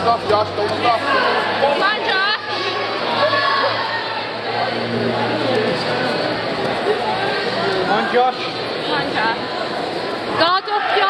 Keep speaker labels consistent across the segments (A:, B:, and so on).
A: Stop, Josh. Don't stop.
B: Come on, Josh!
A: Come on, Josh.
B: Come on, Josh. Guard Josh!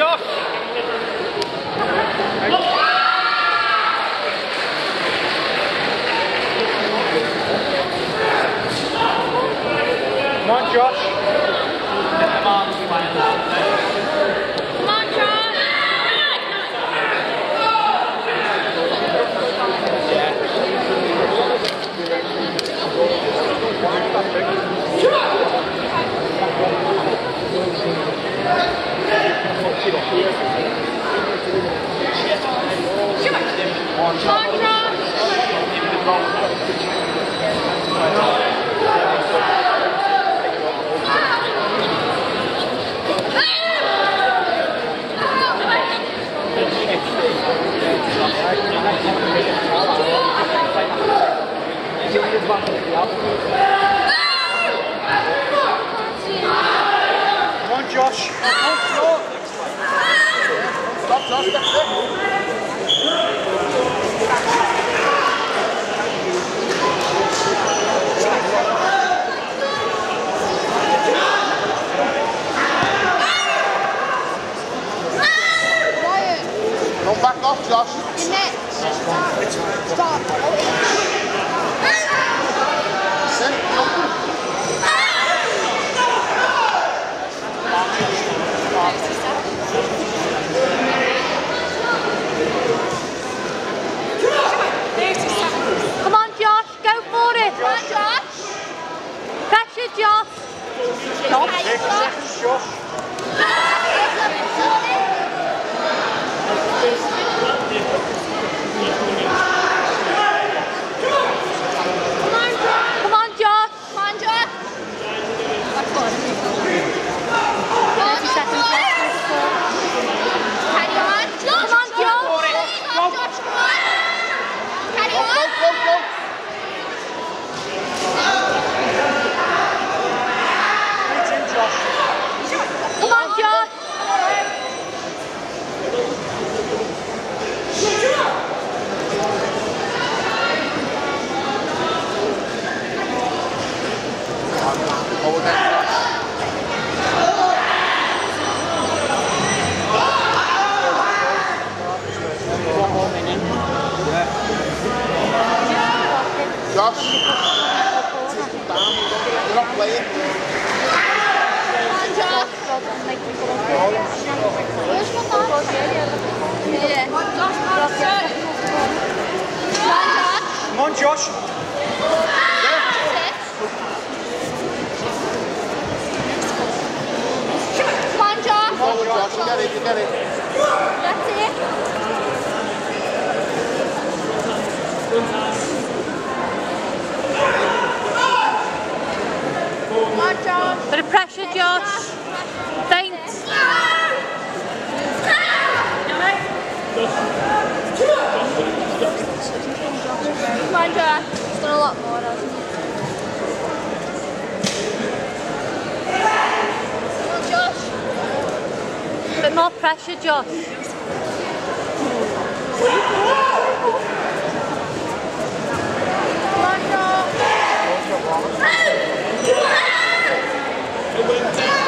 A: Josh. Come on, Josh. Come on, Josh.
B: Come on, Josh! Come on, Josh!
A: Come on, Josh. Josh.
C: your. Stop.
B: Come on, Josh, go for it! Come on, Josh! Pressure, Josh!
A: Six seconds, Josh.
B: Come on, Josh. Come on, Josh. Come on, Josh.
A: You got it. You got it.
B: That's it. Pressure, Josh. Thanks. Come on, Josh. He's done a lot more, hasn't on, Josh. Bit more pressure, Josh. Come on, Josh. Come